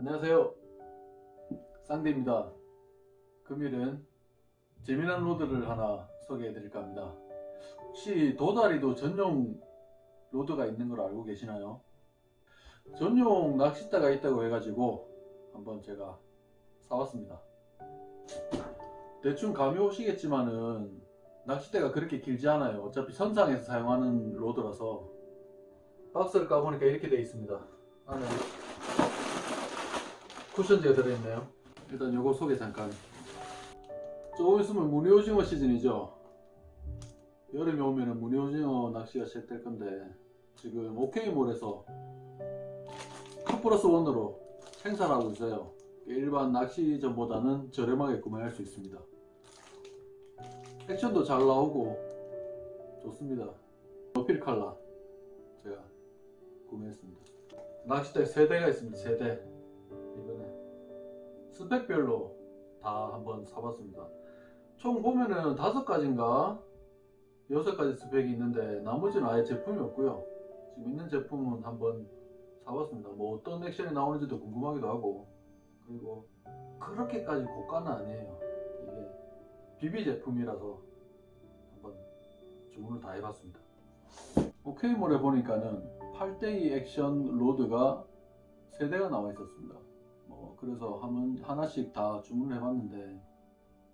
안녕하세요. 쌍대입니다. 금일은 재미난 rod를 하나 소개해 드릴까 합니다. 혹시 도다리도 전용 rod가 있는 걸 알고 계시나요? 전용 낚싯대가 있다고 해가지고 한번 제가 사왔습니다. 대충 감이 오시겠지만은 낚싯대가 그렇게 길지 않아요. 어차피 선상에서 사용하는 rod라서. 박스를 까보니까 이렇게 되어 있습니다. 안에 쿠션지가 들어있네요. 일단 요거 소개 잠깐. 조금 있으면 무늬오징어 시즌이죠? 여름이 오면은 무늬오징어 낚시가 시작될 건데 지금 오케이몰에서 카 플러스 원으로 생산을 하고 있어요. 일반 낚시점보다는 저렴하게 구매할 수 있습니다 액션도 잘 나오고 좋습니다. 어필 칼라 제가 구매했습니다. 낚싯대 3대가 있습니다. 3대. 이번에 스펙별로 다 한번 사봤습니다. 총 보면은 다섯 가지인가? 여섯 가지 스펙이 있는데 나머지는 아예 제품이 없고요. 지금 있는 제품은 한번 사봤습니다. 뭐 어떤 액션이 나오는지도 궁금하기도 하고. 그리고 그렇게까지 고가는 아니에요 비비 제품이라서 한번 주문을 다 해봤습니다. 오케이몰에 보니까는 8대2 액션 로드가 3대가 나와 있었습니다. 뭐 그래서 한번 하나씩 다 주문을 해봤는데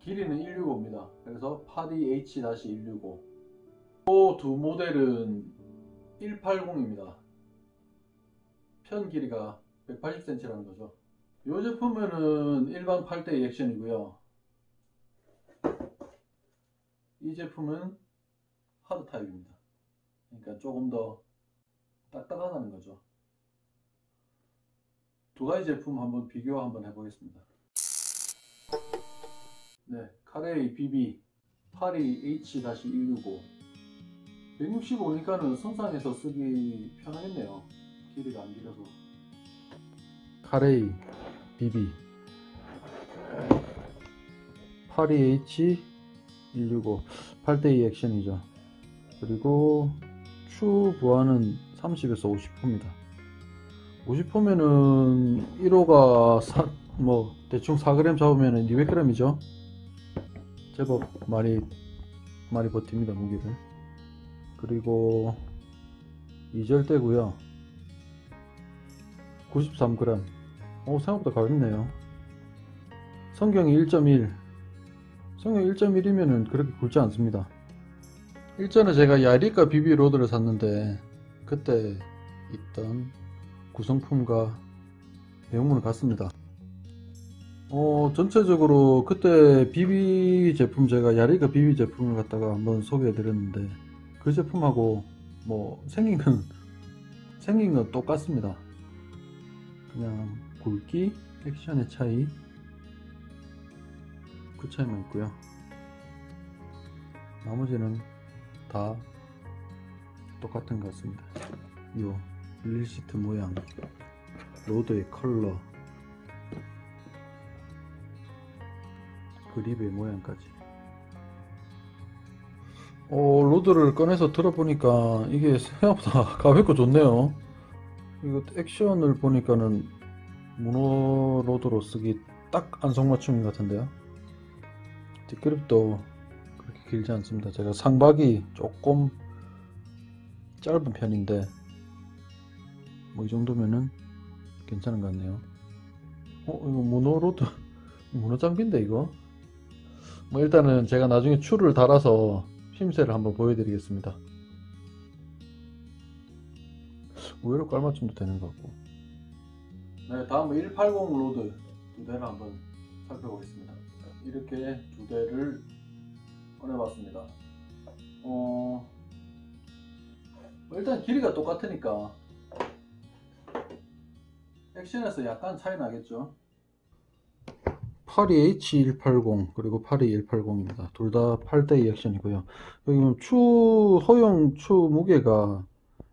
길이는 165입니다. 그래서 파디 H-165 두 모델은 180입니다. 편 길이가 180cm라는 거죠. 이 제품은 일반 8대2 액션이고요 이 제품은 하드 타입입니다. 그러니까 조금 더 딱딱하다는 거죠. 두 가지 제품 한번 비교 한번 해보겠습니다. 네 카레이 BB 파리 H-165 165니까는 선상에서 쓰기 편하겠네요. 길이가 안 길어서. 카레이 BB 파 리 H165 8대2 액션이죠. 그리고 추 부하는 30에서 50호입니다. 50호면은 1호가 사, 뭐 대충 4g 잡으면 200g이죠. 제법 많이 많이 버팁니다 무게를. 그리고 2절대고요. 93g 오 생각보다 가볍네요. 성경이 1.1 성경 1.1이면 그렇게 굵지 않습니다. 일전에 제가 야리카 비비 로드를 샀는데 그때 있던 구성품과 내용물은 같습니다. 어 전체적으로 그때 비비 제품 제가 야리카 비비 제품을 갖다가 한번 소개해 드렸는데 그 제품하고 뭐 생긴 건 생긴 건 똑같습니다. 그냥 굵기 액션의 차이 그 차이만 있고요. 나머지는 다 똑같은 것 같습니다. 요 reel seat 모양 rod의 컬러 그립의 모양까지. 어, 로드를 꺼내서 들어보니까 이게 생각보다 가볍고 좋네요. 이거 액션을 보니까는 문어 로드로 쓰기 딱 안성맞춤인 것 같은데요 뒷그립도 그렇게 길지 않습니다. 제가 상박이 조금 짧은 편인데 뭐 이 정도면은 괜찮은 것 같네요. 어 이거 문어 rod 문어 장비인데 이거? 뭐 일단은 제가 나중에 추를 달아서 휨새를 한번 보여드리겠습니다. 의외로 깔맞춤도 되는 것 같고. 네 다음은 180 rod 두 대를 한번 살펴보겠습니다 이렇게 두 대를 꺼내봤습니다. 어 일단 길이가 똑같으니까 액션에서 약간 차이 나겠죠? 파리 H180 그리고 파리 180입니다. 둘 다 8대2 액션이고요. 여기 추 허용 추 무게가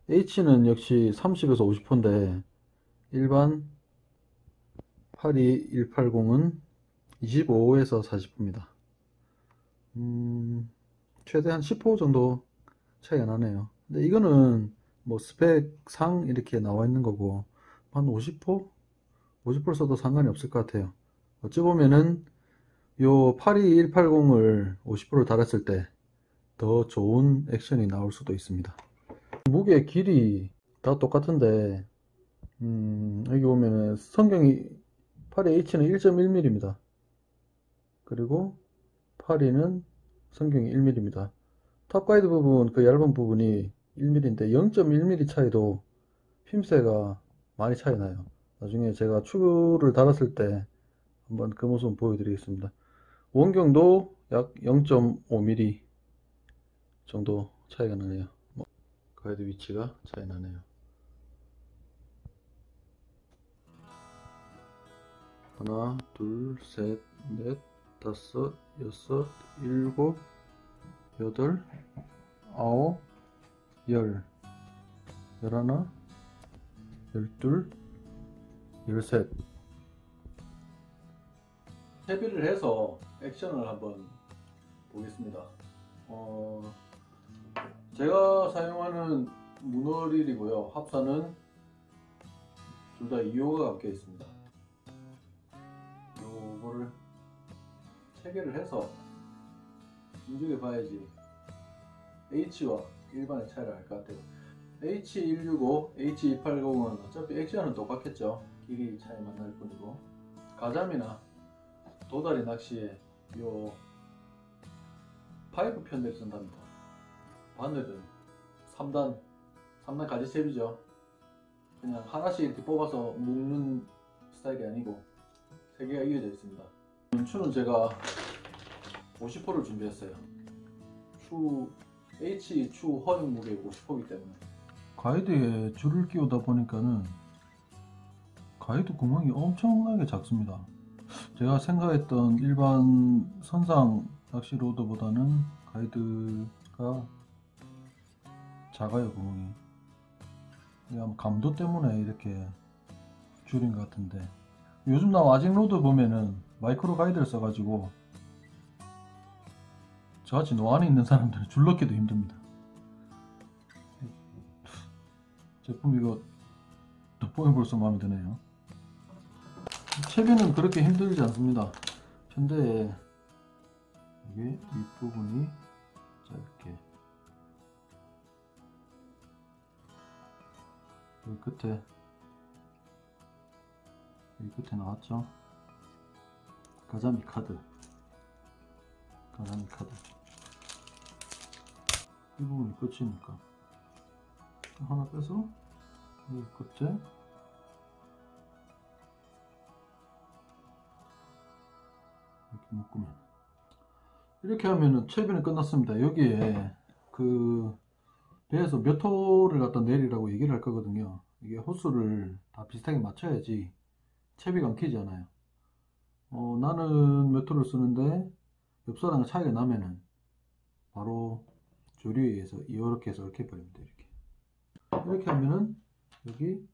H는 역시 30에서 50호인데 일반 파리 180은 25에서 40호입니다 음, 최대 한 10호 정도 차이가 나네요. 근데 이거는 뭐 스펙상 이렇게 나와 있는 거고 한 50%? 50% 써도 상관이 없을 것 같아요. 어찌 보면은 요 82180을 50% 달았을 때 더 좋은 액션이 나올 수도 있습니다. 무게 길이 다 똑같은데 음, 여기 보면은 성경이 8H는 1.1mm입니다. 그리고 8이는 성경이 1mm입니다. 탑가이드 부분 그 얇은 부분이 1mm인데 0.1mm 차이도 핌새가 많이 차이 나요. 나중에 제가 추를 달았을 때 한번 그 모습 보여드리겠습니다. 원경도 약 0.5mm 정도 차이가 나네요. 뭐, 가이드 위치가 차이 나네요. 하나, 둘, 셋, 넷, 다섯, 여섯, 일곱, 여덟, 아홉, 열, 열하나, 열둘, 열셋. 채비를 해서 액션을 한번 보겠습니다. 어, 제가 사용하는 문어릴이고요. 합사는 둘 다 2호가 감겨 있습니다. 체계를 해서 눈주게 봐야지 H와 일반의 차이를 알 것 같아요. H165, H280은 어차피 액션은 똑같겠죠. 길이 차이만 날 뿐이고 가자미나 도다리 낚시에 요 파이프 편대를 쓴답니다. 바늘은 3단, 3단 가지채비죠. 그냥 하나씩 이렇게 뽑아서 묶는 스타일이 아니고 3개가 이어져 있습니다. 추는 제가 50호를 준비했어요. 추 H 추 허용 무게 50호이기 때문에 가이드에 줄을 끼우다 보니까는 가이드 구멍이 엄청나게 작습니다. 제가 생각했던 일반 선상 낚시 로드보다는 가이드가 작아요 구멍이. 아마 감도 때문에 이렇게 줄인 것 같은데 요즘 나 아징 rod 보면은 마이크로 가이드를 써가지고 저같이 노안에 있는 사람들은 줄 넣기도 힘듭니다. 제품 이거 돋보이 벌써 마음에 드네요. 채비는 그렇게 힘들지 않습니다. 근데 이게 윗부분이 자 이렇게 여기 끝에 여기 끝에 나왔죠? 가자미 카드. 가자미 카드. 이 부분이 끝이니까. 하나 빼서 여기 끝에 이렇게 묶으면. 이렇게 하면은 채비는 끝났습니다. 여기에 그 배에서 몇 호를 갖다 내리라고 얘기를 할 거거든요. 이게 호수를 다 비슷하게 맞춰야지 채비가 안 키지 않아요 어, 나는 몇 호를 쓰는데 옆 사람과 차이가 나면은 바로 조류에 의해서 이렇게 해서 이렇게 버립니다 이렇게. 이렇게 하면은 여기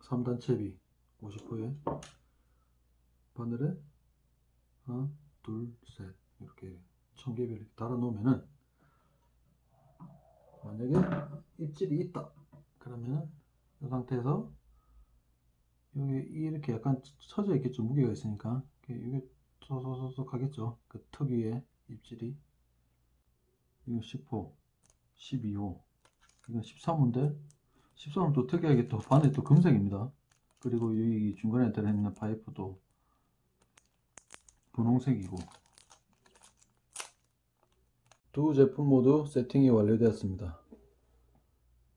3단 채비 50호에 바늘에 하나 둘 셋 이렇게 청개비를 이렇게 달아 놓으면은 만약에 입질이 있다. 그러면은 이 상태에서 여기 이렇게 약간 처져 있겠죠? 무게가 있으니까. 이게 소소소소 하겠죠? 그 특유의 입질이. 이거 10호 12호 이건 13호인데? 13호는 또 특이하게 또 바늘이 또 금색입니다. 그리고 여기 중간에 들어있는 파이프도 분홍색이고. 두 제품 모두 세팅이 완료되었습니다.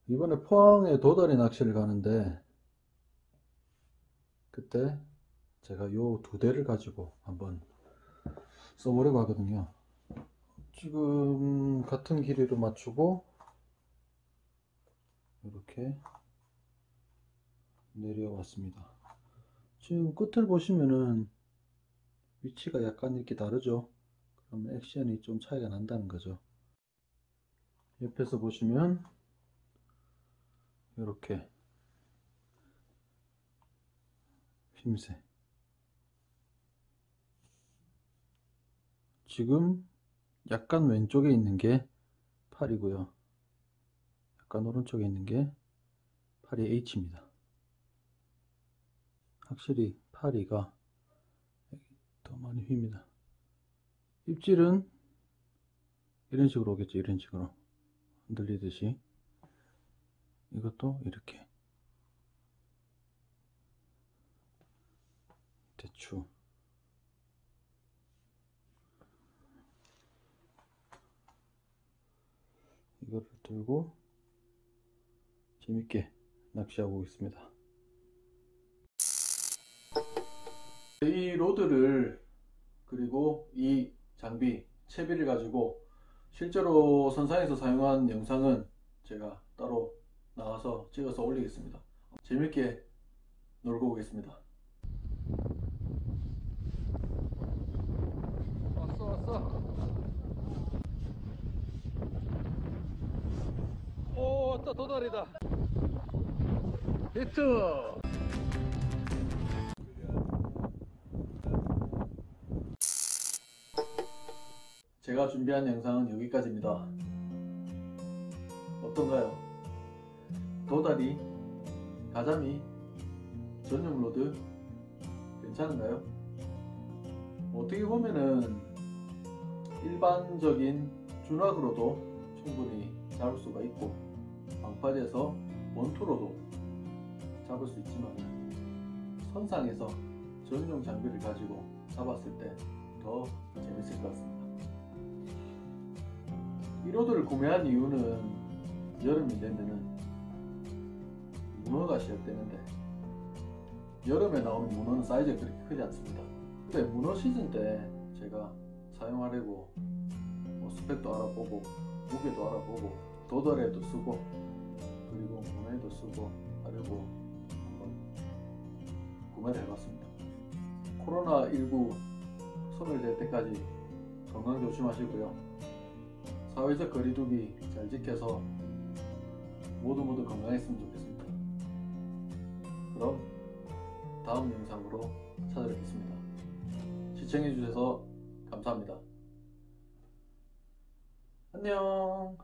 이번에 포항에 도다리 낚시를 가는데 그때 제가 요 두 대를 가지고 한번 써보려고 하거든요. 지금 같은 길이로 맞추고 이렇게 내려왔습니다. 지금 끝을 보시면은 위치가 약간 이렇게 다르죠? 그러면 액션이 좀 차이가 난다는 거죠. 옆에서 보시면 이렇게 핌새 지금 약간 왼쪽에 있는 게 팔이고요. 약간 오른쪽에 있는 게 팔이 H입니다. 확실히 파리가 더 많이 휩니다. 입질은 이런 식으로 오겠죠. 이런 식으로 흔들리듯이 이것도 이렇게 대추 이거를 들고 재밌게 낚시하고 있습니다. 이 로드를 그리고 이 장비 채비를 가지고 실제로 선상에서 사용한 영상은 제가 따로 나와서 찍어서 올리겠습니다. 재밌게 놀고 오겠습니다. 왔어 왔어. 오 왔다 도다리다. 히트. 제가 준비한 영상은 여기까지입니다. 어떤가요? 도다리, 가자미, 전용 rod 괜찮은가요? 어떻게 보면은 일반적인 준화으로도 충분히 잡을 수가 있고 방파제에서 원투로도 잡을 수 있지만 선상에서 전용 장비를 가지고 잡았을 때 더 재밌을 것 같습니다. 이 로드를 구매한 이유는 여름이 되면은 문어가 시작되는데 여름에 나오는 문어는 사이즈가 그렇게 크지 않습니다. 근데 문어 시즌 때 제가 사용하려고 뭐 스펙도 알아보고 무게도 알아보고 도달에도 쓰고 그리고 문어에도 쓰고 하려고 한번 구매를 해봤습니다. 코로나19 손을 댈 때까지 건강 조심하시고요. 사회적 거리두기 잘 지켜서 모두 모두 건강했으면 좋겠습니다. 그럼 다음 영상으로 찾아뵙겠습니다. 시청해주셔서 감사합니다. 안녕.